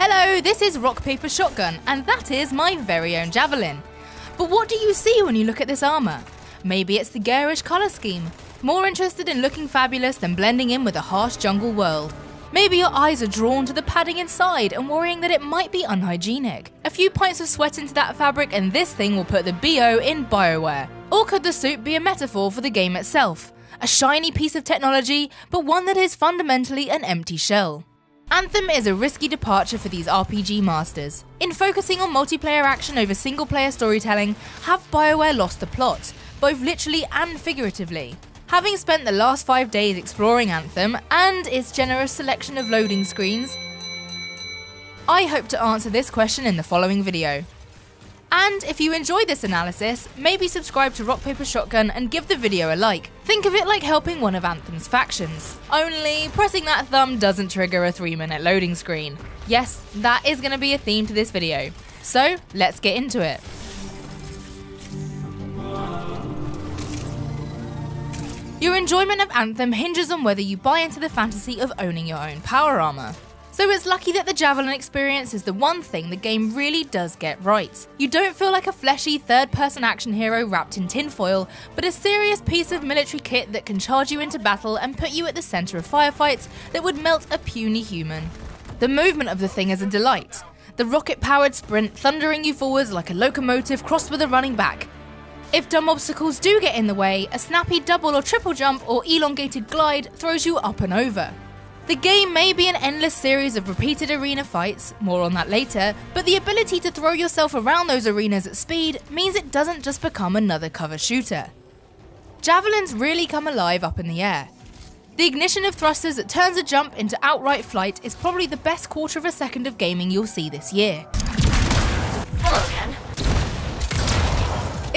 Hello, this is Rock Paper Shotgun, and that is my very own Javelin. But what do you see when you look at this armour? Maybe it's the garish colour scheme, more interested in looking fabulous than blending in with a harsh jungle world. Maybe your eyes are drawn to the padding inside and worrying that it might be unhygienic. A few pints of sweat into that fabric and this thing will put the BO in Bioware. Or could the suit be a metaphor for the game itself? A shiny piece of technology, but one that is fundamentally an empty shell. Anthem is a risky departure for these RPG masters. In focusing on multiplayer action over single player storytelling, have BioWare lost the plot, both literally and figuratively? Having spent the last five days exploring Anthem and its generous selection of loading screens, I hope to answer this question in the following video. And if you enjoy this analysis, maybe subscribe to Rock Paper Shotgun and give the video a like. Think of it like helping one of Anthem's factions. Only pressing that thumb doesn't trigger a 3 minute loading screen. Yes, that is going to be a theme to this video. So, let's get into it. Your enjoyment of Anthem hinges on whether you buy into the fantasy of owning your own power armor. So it's lucky that the Javelin experience is the one thing the game really does get right. You don't feel like a fleshy third person action hero wrapped in tinfoil, but a serious piece of military kit that can charge you into battle and put you at the centre of firefights that would melt a puny human. The movement of the thing is a delight. The rocket powered sprint thundering you forwards like a locomotive crossed with a running back, if dumb obstacles do get in the way, a snappy double or triple jump or elongated glide throws you up and over. The game may be an endless series of repeated arena fights, more on that later, but the ability to throw yourself around those arenas at speed means it doesn't just become another cover shooter. Javelins really come alive up in the air. The ignition of thrusters that turns a jump into outright flight is probably the best quarter of a second of gaming you'll see this year.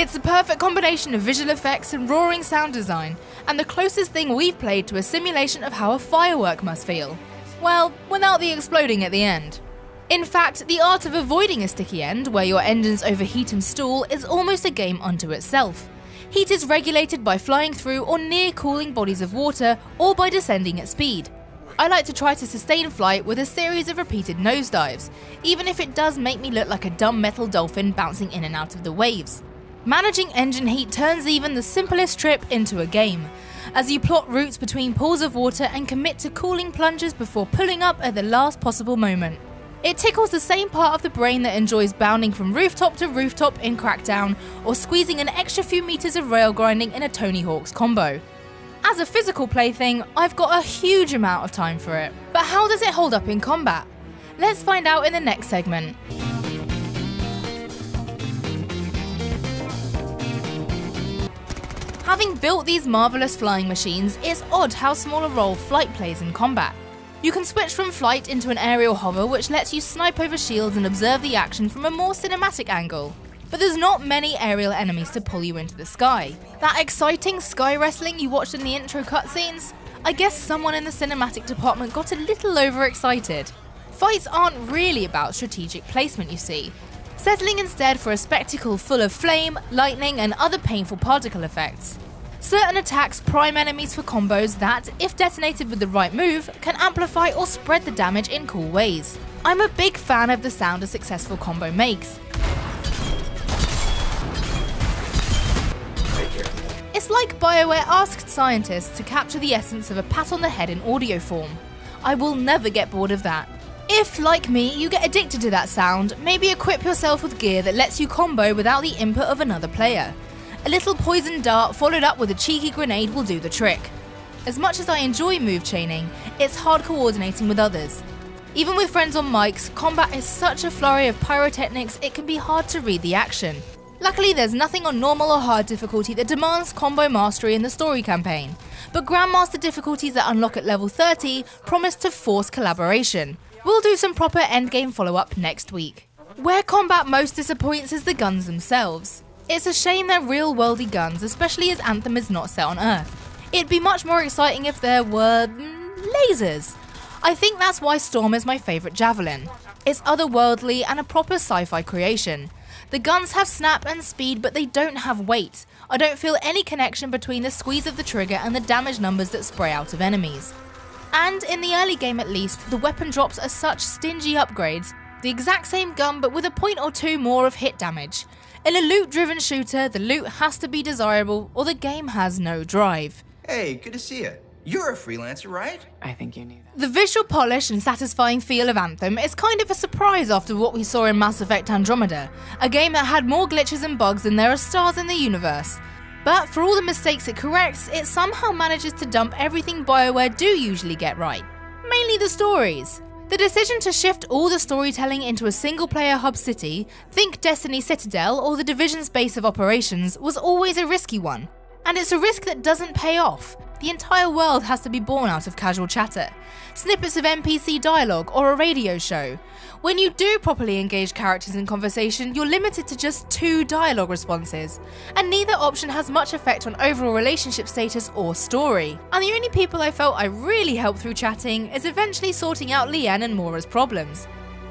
It's the perfect combination of visual effects and roaring sound design, and the closest thing we've played to a simulation of how a firework must feel. Well, without the exploding at the end. In fact, the art of avoiding a sticky end, where your engines overheat and stall, is almost a game unto itself. Heat is regulated by flying through or near cooling bodies of water, or by descending at speed. I like to try to sustain flight with a series of repeated nosedives, even if it does make me look like a dumb metal dolphin bouncing in and out of the waves. Managing engine heat turns even the simplest trip into a game, as you plot routes between pools of water and commit to cooling plunges before pulling up at the last possible moment. It tickles the same part of the brain that enjoys bounding from rooftop to rooftop in Crackdown, or squeezing an extra few meters of rail grinding in a Tony Hawk's combo. As a physical plaything, I've got a huge amount of time for it. But how does it hold up in combat? Let's find out in the next segment. Having built these marvellous flying machines, it's odd how small a role flight plays in combat. You can switch from flight into an aerial hover which lets you snipe over shields and observe the action from a more cinematic angle. But there's not many aerial enemies to pull you into the sky. That exciting sky wrestling you watched in the intro cutscenes? I guess someone in the cinematic department got a little overexcited. Fights aren't really about strategic placement, you see settling instead for a spectacle full of flame, lightning, and other painful particle effects. Certain attacks prime enemies for combos that, if detonated with the right move, can amplify or spread the damage in cool ways. I'm a big fan of the sound a successful combo makes. It's like BioWare asked scientists to capture the essence of a pat on the head in audio form. I will never get bored of that. If, like me, you get addicted to that sound, maybe equip yourself with gear that lets you combo without the input of another player. A little poison dart followed up with a cheeky grenade will do the trick. As much as I enjoy move chaining, it's hard coordinating with others. Even with friends on mics, combat is such a flurry of pyrotechnics it can be hard to read the action. Luckily there's nothing on normal or hard difficulty that demands combo mastery in the story campaign, but Grandmaster difficulties that unlock at level 30 promise to force collaboration. We'll do some proper endgame follow up next week. Where combat most disappoints is the guns themselves. It's a shame they're real worldy guns, especially as Anthem is not set on Earth. It'd be much more exciting if there were mm, lasers. I think that's why Storm is my favourite Javelin. It's otherworldly and a proper sci fi creation. The guns have snap and speed, but they don't have weight. I don't feel any connection between the squeeze of the trigger and the damage numbers that spray out of enemies. And in the early game at least, the weapon drops are such stingy upgrades, the exact same gun but with a point or two more of hit damage. In a loot driven shooter, the loot has to be desirable or the game has no drive. Hey, good to see you. You're a freelancer, right? I think you knew that. The visual polish and satisfying feel of Anthem is kind of a surprise after what we saw in Mass Effect Andromeda, a game that had more glitches and bugs than there are stars in the universe. But for all the mistakes it corrects, it somehow manages to dump everything BioWare do usually get right. Mainly the stories. The decision to shift all the storytelling into a single player hub city, think Destiny Citadel or the Division's base of operations, was always a risky one. And it's a risk that doesn't pay off. The entire world has to be born out of casual chatter, snippets of NPC dialogue, or a radio show. When you do properly engage characters in conversation, you're limited to just two dialogue responses, and neither option has much effect on overall relationship status or story. And the only people I felt I really helped through chatting is eventually sorting out Leanne and Mora's problems.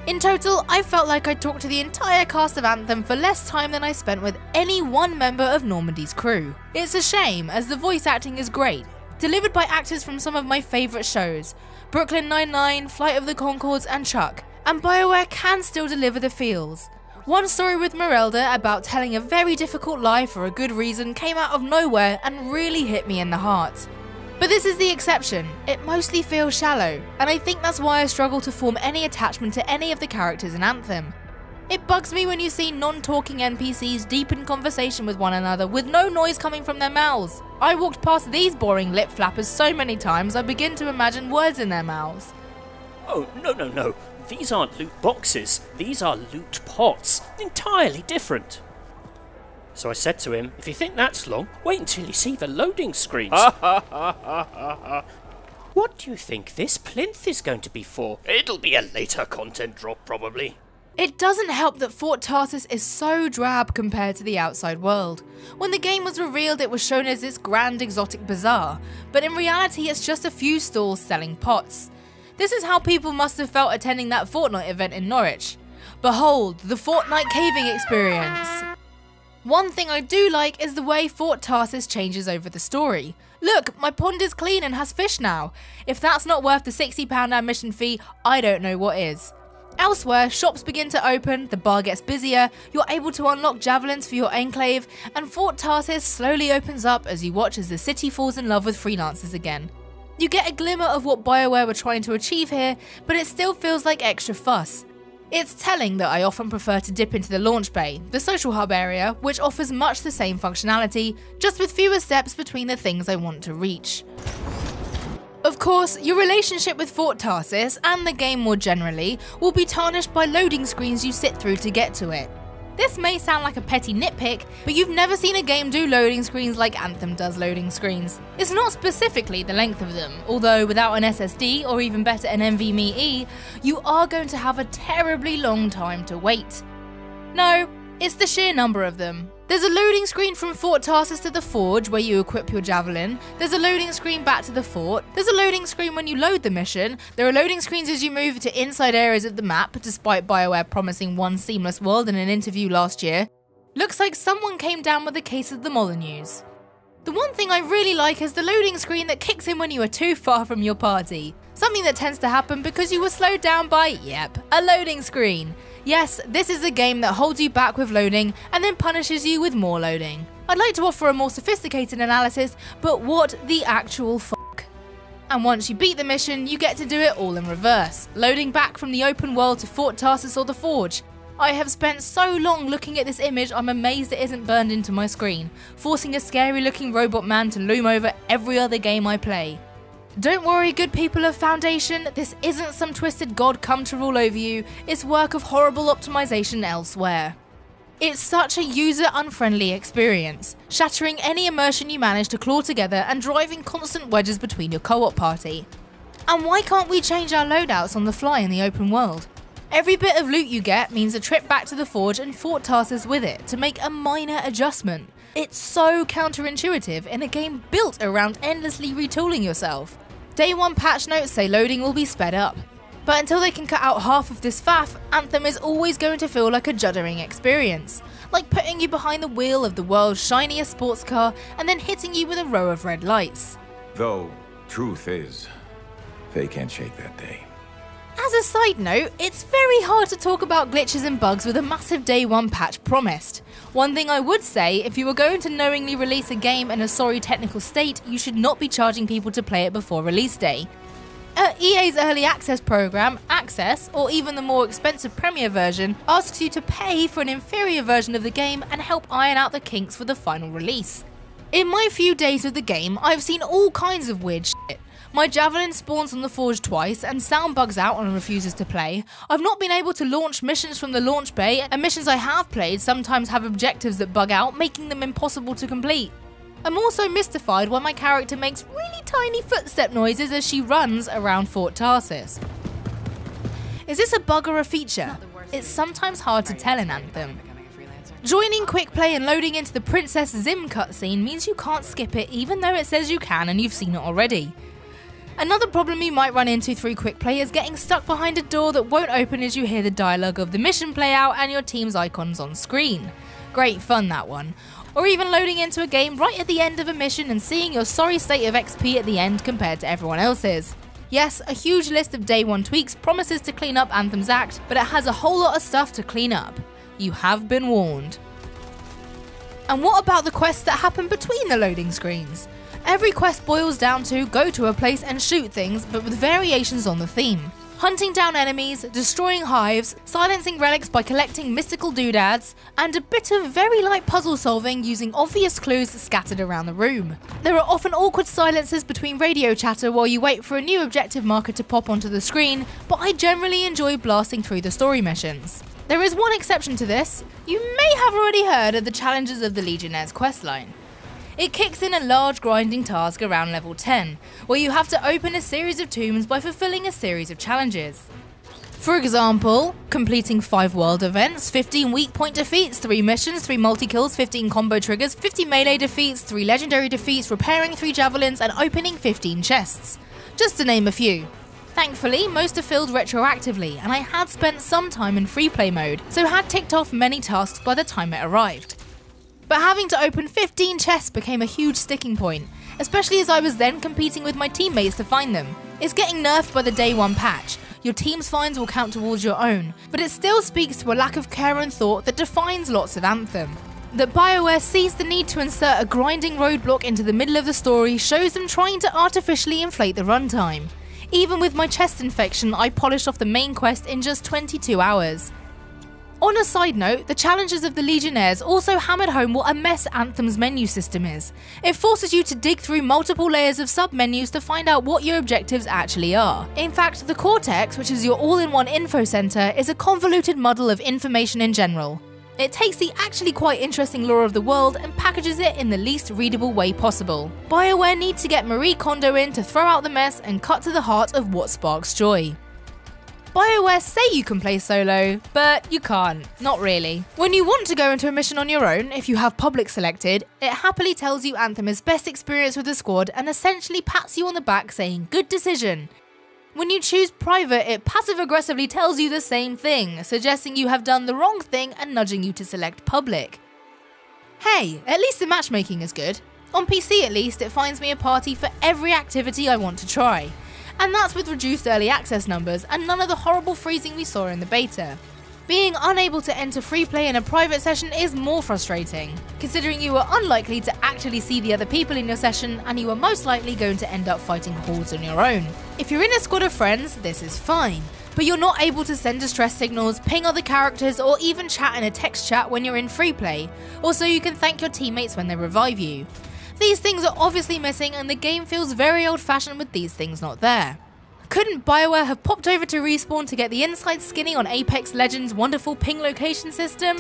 In total, I felt like I talked to the entire cast of Anthem for less time than I spent with any one member of Normandy's crew. It's a shame, as the voice acting is great, delivered by actors from some of my favourite shows Brooklyn Nine-Nine, Flight of the Conchords, and Chuck, and BioWare can still deliver the feels. One story with Merelda about telling a very difficult lie for a good reason came out of nowhere and really hit me in the heart. But this is the exception, it mostly feels shallow, and I think that's why I struggle to form any attachment to any of the characters in Anthem. It bugs me when you see non talking NPCs deep in conversation with one another with no noise coming from their mouths. I walked past these boring lip flappers so many times I begin to imagine words in their mouths. Oh, no, no, no. These aren't loot boxes. These are loot pots. Entirely different. So I said to him, if you think that's long, wait until you see the loading screens. what do you think this plinth is going to be for? It'll be a later content drop, probably. It doesn't help that Fort Tarsis is so drab compared to the outside world. When the game was revealed, it was shown as this grand exotic bazaar, but in reality, it's just a few stalls selling pots. This is how people must have felt attending that Fortnite event in Norwich. Behold, the Fortnite caving experience. One thing I do like is the way Fort Tarsis changes over the story. Look, my pond is clean and has fish now. If that's not worth the £60 admission fee, I don't know what is. Elsewhere, shops begin to open, the bar gets busier, you're able to unlock javelins for your enclave, and Fort Tarsis slowly opens up as you watch as the city falls in love with freelancers again. You get a glimmer of what BioWare were trying to achieve here, but it still feels like extra fuss. It's telling that I often prefer to dip into the launch bay, the social hub area, which offers much the same functionality, just with fewer steps between the things I want to reach. Of course, your relationship with Fort Tarsis, and the game more generally, will be tarnished by loading screens you sit through to get to it. This may sound like a petty nitpick, but you've never seen a game do loading screens like Anthem does loading screens. It's not specifically the length of them, although without an SSD or even better an NVMe you are going to have a terribly long time to wait. No, it's the sheer number of them. There's a loading screen from Fort Tarsis to the Forge where you equip your javelin. There's a loading screen back to the fort. There's a loading screen when you load the mission. There are loading screens as you move to inside areas of the map, despite BioWare promising one seamless world in an interview last year. Looks like someone came down with a case of the Molyneux. The one thing I really like is the loading screen that kicks in when you are too far from your party. Something that tends to happen because you were slowed down by, yep, a loading screen. Yes, this is a game that holds you back with loading and then punishes you with more loading. I'd like to offer a more sophisticated analysis, but what the actual fuck? And once you beat the mission, you get to do it all in reverse, loading back from the open world to Fort Tarsis or the Forge. I have spent so long looking at this image, I'm amazed it isn't burned into my screen, forcing a scary looking robot man to loom over every other game I play. Don't worry, good people of Foundation, this isn't some twisted god come to rule over you, it's work of horrible optimization elsewhere. It's such a user unfriendly experience, shattering any immersion you manage to claw together and driving constant wedges between your co op party. And why can't we change our loadouts on the fly in the open world? Every bit of loot you get means a trip back to the Forge and Fort Tarsis with it to make a minor adjustment. It's so counterintuitive in a game built around endlessly retooling yourself. Day 1 patch notes say loading will be sped up. But until they can cut out half of this faff, Anthem is always going to feel like a juddering experience. Like putting you behind the wheel of the world's shiniest sports car and then hitting you with a row of red lights. Though, truth is, they can't shake that day. As a side note, it's very hard to talk about glitches and bugs with a massive day one patch promised. One thing I would say, if you were going to knowingly release a game in a sorry technical state, you should not be charging people to play it before release day. EA's early access program, Access, or even the more expensive Premier version, asks you to pay for an inferior version of the game and help iron out the kinks for the final release. In my few days with the game, I've seen all kinds of weird shit. My Javelin spawns on the Forge twice, and sound bugs out and refuses to play. I've not been able to launch missions from the launch bay, and missions I have played sometimes have objectives that bug out, making them impossible to complete. I'm also mystified why my character makes really tiny footstep noises as she runs around Fort Tarsis. Is this a bug or a feature? It's sometimes hard to tell in Anthem. Joining quick play and loading into the Princess Zim cutscene means you can't skip it even though it says you can and you've seen it already. Another problem you might run into through quick play is getting stuck behind a door that won't open as you hear the dialogue of the mission play out and your team's icons on screen. Great fun that one. Or even loading into a game right at the end of a mission and seeing your sorry state of XP at the end compared to everyone else's. Yes, a huge list of day one tweaks promises to clean up Anthem's act, but it has a whole lot of stuff to clean up. You have been warned. And what about the quests that happen between the loading screens? Every quest boils down to go to a place and shoot things, but with variations on the theme. Hunting down enemies, destroying hives, silencing relics by collecting mystical doodads, and a bit of very light puzzle solving using obvious clues scattered around the room. There are often awkward silences between radio chatter while you wait for a new objective marker to pop onto the screen, but I generally enjoy blasting through the story missions. There is one exception to this. You may have already heard of the challenges of the Legionnaires questline. It kicks in a large grinding task around level 10, where you have to open a series of tombs by fulfilling a series of challenges. For example, completing 5 world events, 15 weak point defeats, 3 missions, 3 multi kills, 15 combo triggers, 50 melee defeats, 3 legendary defeats, repairing 3 javelins, and opening 15 chests. Just to name a few. Thankfully, most are filled retroactively, and I had spent some time in free play mode, so had ticked off many tasks by the time it arrived. But having to open 15 chests became a huge sticking point, especially as I was then competing with my teammates to find them. It's getting nerfed by the day one patch. Your team's finds will count towards your own, but it still speaks to a lack of care and thought that defines lots of Anthem. That BioWare sees the need to insert a grinding roadblock into the middle of the story shows them trying to artificially inflate the runtime. Even with my chest infection, I polished off the main quest in just 22 hours. On a side note, the challenges of the Legionnaires also hammered home what a mess Anthem's menu system is. It forces you to dig through multiple layers of sub-menus to find out what your objectives actually are. In fact, the Cortex, which is your all-in-one info center, is a convoluted muddle of information in general. It takes the actually quite interesting lore of the world and packages it in the least readable way possible. BioWare need to get Marie Kondo in to throw out the mess and cut to the heart of what sparks joy. BioWare say you can play solo, but you can't. Not really. When you want to go into a mission on your own, if you have public selected, it happily tells you Anthem is best experience with the squad and essentially pats you on the back saying, good decision. When you choose private, it passive aggressively tells you the same thing, suggesting you have done the wrong thing and nudging you to select public. Hey, at least the matchmaking is good. On PC at least, it finds me a party for every activity I want to try and that's with reduced early access numbers and none of the horrible freezing we saw in the beta. Being unable to enter free play in a private session is more frustrating, considering you are unlikely to actually see the other people in your session and you are most likely going to end up fighting hordes on your own. If you're in a squad of friends, this is fine, but you're not able to send distress signals, ping other characters, or even chat in a text chat when you're in free play, or so you can thank your teammates when they revive you. These things are obviously missing and the game feels very old fashioned with these things not there. Couldn't Bioware have popped over to Respawn to get the inside skinny on Apex Legends' wonderful ping location system?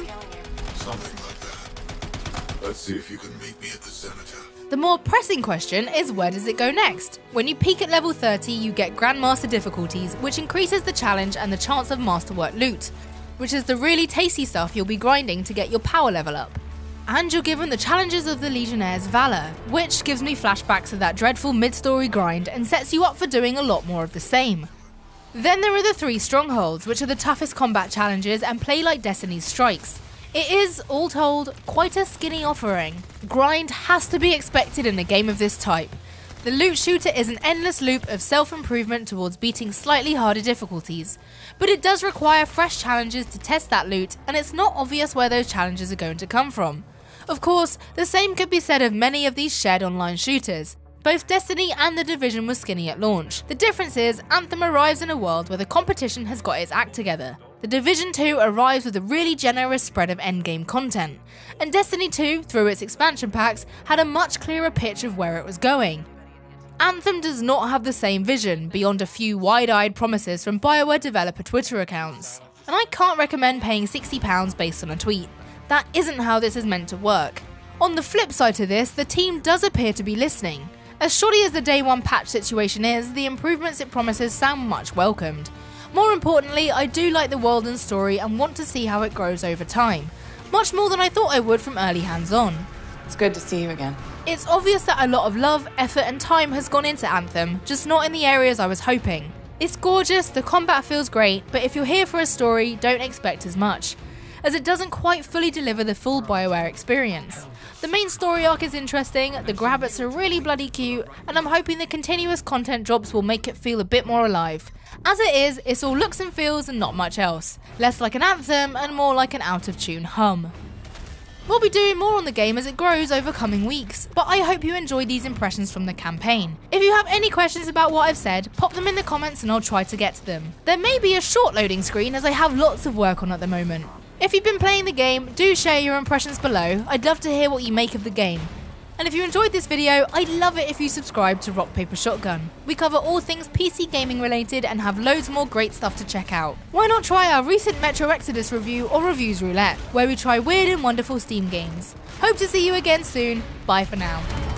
Something like that. Let's see if you can meet me at the cenotaph. The more pressing question is where does it go next? When you peak at level 30, you get Grandmaster difficulties, which increases the challenge and the chance of masterwork loot, which is the really tasty stuff you'll be grinding to get your power level up and you're given the challenges of the Legionnaire's Valor, which gives me flashbacks of that dreadful mid-story grind and sets you up for doing a lot more of the same. Then there are the three strongholds, which are the toughest combat challenges and play like Destiny's strikes. It is, all told, quite a skinny offering. Grind has to be expected in a game of this type. The loot shooter is an endless loop of self improvement towards beating slightly harder difficulties, but it does require fresh challenges to test that loot, and it's not obvious where those challenges are going to come from. Of course, the same could be said of many of these shared online shooters. Both Destiny and The Division were skinny at launch. The difference is, Anthem arrives in a world where the competition has got its act together. The Division 2 arrives with a really generous spread of endgame content, and Destiny 2, through its expansion packs, had a much clearer pitch of where it was going. Anthem does not have the same vision beyond a few wide eyed promises from BioWare developer Twitter accounts. And I can't recommend paying £60 based on a tweet. That isn't how this is meant to work. On the flip side to this, the team does appear to be listening. As shoddy as the day one patch situation is, the improvements it promises sound much welcomed. More importantly, I do like the world and story and want to see how it grows over time. Much more than I thought I would from early hands on. It's good to see you again. It's obvious that a lot of love, effort, and time has gone into Anthem, just not in the areas I was hoping. It's gorgeous, the combat feels great, but if you're here for a story, don't expect as much, as it doesn't quite fully deliver the full BioWare experience. The main story arc is interesting, the Grabbits are really bloody cute, and I'm hoping the continuous content drops will make it feel a bit more alive. As it is, it's all looks and feels and not much else. Less like an anthem and more like an out of tune hum. We'll be doing more on the game as it grows over coming weeks, but I hope you enjoyed these impressions from the campaign. If you have any questions about what I've said, pop them in the comments and I'll try to get to them. There may be a short loading screen as I have lots of work on at the moment. If you've been playing the game, do share your impressions below, I'd love to hear what you make of the game. And if you enjoyed this video, I'd love it if you subscribe to Rock Paper Shotgun. We cover all things PC gaming related and have loads more great stuff to check out. Why not try our recent Metro Exodus review or Reviews Roulette, where we try weird and wonderful Steam games. Hope to see you again soon. Bye for now.